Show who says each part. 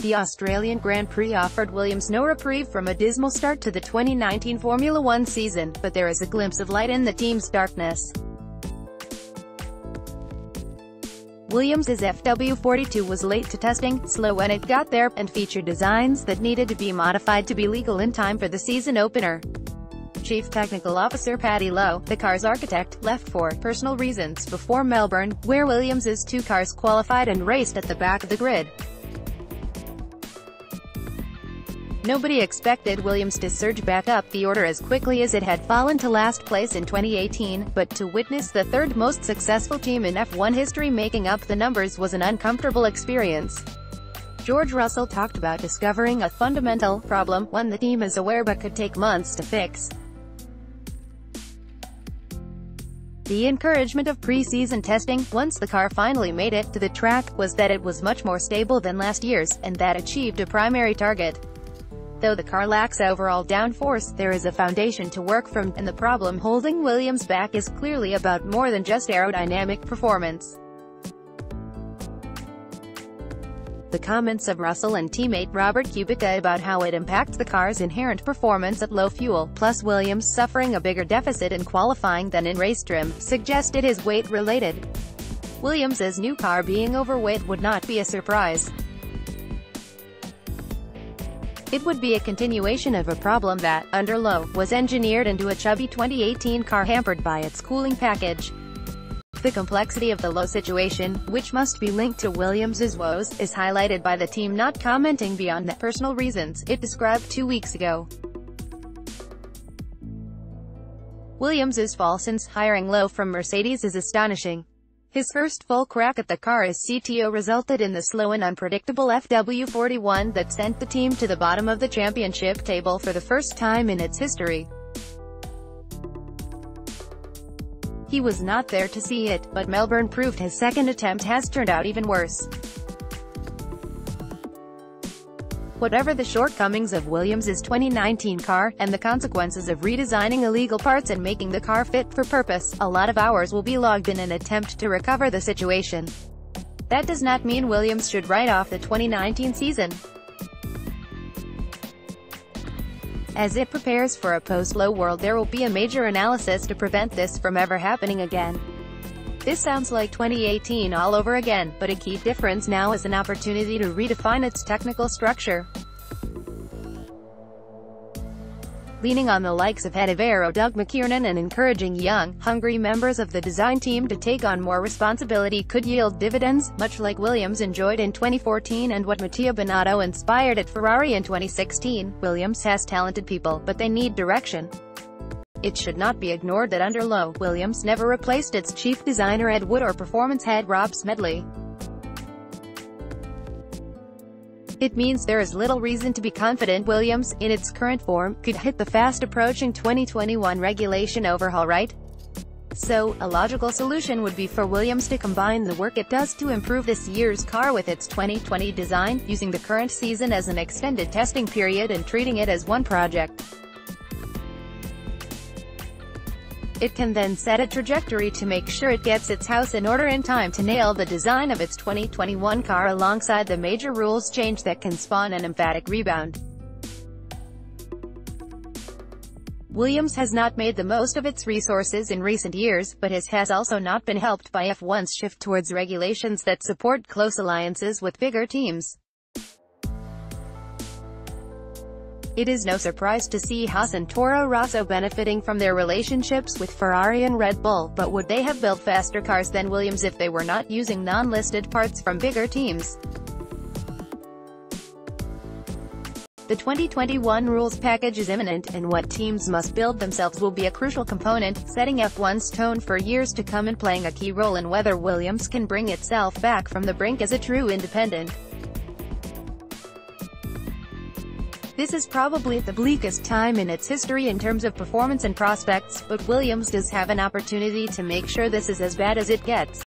Speaker 1: The Australian Grand Prix offered Williams no reprieve from a dismal start to the 2019 Formula One season, but there is a glimpse of light in the team's darkness. Williams' FW42 was late to testing, slow when it got there, and featured designs that needed to be modified to be legal in time for the season opener. Chief Technical Officer Paddy Lowe, the car's architect, left for personal reasons before Melbourne, where Williams' two cars qualified and raced at the back of the grid. Nobody expected Williams to surge back up the order as quickly as it had fallen to last place in 2018, but to witness the third most successful team in F1 history making up the numbers was an uncomfortable experience. George Russell talked about discovering a fundamental problem, one the team is aware but could take months to fix. The encouragement of pre-season testing, once the car finally made it to the track, was that it was much more stable than last year's, and that achieved a primary target. Though the car lacks overall downforce, there is a foundation to work from, and the problem holding Williams back is clearly about more than just aerodynamic performance. The comments of Russell and teammate Robert Kubica about how it impacts the car's inherent performance at low fuel, plus Williams suffering a bigger deficit in qualifying than in race trim, suggested his weight-related. Williams's new car being overweight would not be a surprise. It would be a continuation of a problem that, under Lowe, was engineered into a chubby 2018 car hampered by its cooling package. The complexity of the Lowe situation, which must be linked to Williams' woes, is highlighted by the team not commenting beyond the personal reasons it described two weeks ago. Williams' fall since hiring Lowe from Mercedes is astonishing. His first full crack at the car as CTO resulted in the slow and unpredictable FW41 that sent the team to the bottom of the championship table for the first time in its history. He was not there to see it, but Melbourne proved his second attempt has turned out even worse. Whatever the shortcomings of Williams' 2019 car, and the consequences of redesigning illegal parts and making the car fit for purpose, a lot of hours will be logged in an attempt to recover the situation. That does not mean Williams should write off the 2019 season. As it prepares for a post-Lowe world there will be a major analysis to prevent this from ever happening again. This sounds like 2018 all over again, but a key difference now is an opportunity to redefine its technical structure. leaning on the likes of head of aero Doug McKiernan and encouraging young, hungry members of the design team to take on more responsibility could yield dividends, much like Williams enjoyed in 2014 and what Mattia Binotto inspired at Ferrari in 2016. Williams has talented people, but they need direction. It should not be ignored that under Lowe, Williams never replaced its chief designer Ed Wood or performance head Rob Smedley. It means there is little reason to be confident Williams, in its current form, could hit the fast-approaching 2021 regulation overhaul right. So, a logical solution would be for Williams to combine the work it does to improve this year's car with its 2020 design, using the current season as an extended testing period and treating it as one project. It can then set a trajectory to make sure it gets its house in order in time to nail the design of its 2021 car alongside the major rules change that can spawn an emphatic rebound. Williams has not made the most of its resources in recent years, but his has also not been helped by F1's shift towards regulations that support close alliances with bigger teams. It is no surprise to see Haas and Toro Rosso benefiting from their relationships with Ferrari and Red Bull, but would they have built faster cars than Williams if they were not using non-listed parts from bigger teams? The 2021 rules package is imminent, and what teams must build themselves will be a crucial component, setting F1's tone for years to come and playing a key role in whether Williams can bring itself back from the brink as a true independent. This is probably the bleakest time in its history in terms of performance and prospects, but Williams does have an opportunity to make sure this is as bad as it gets.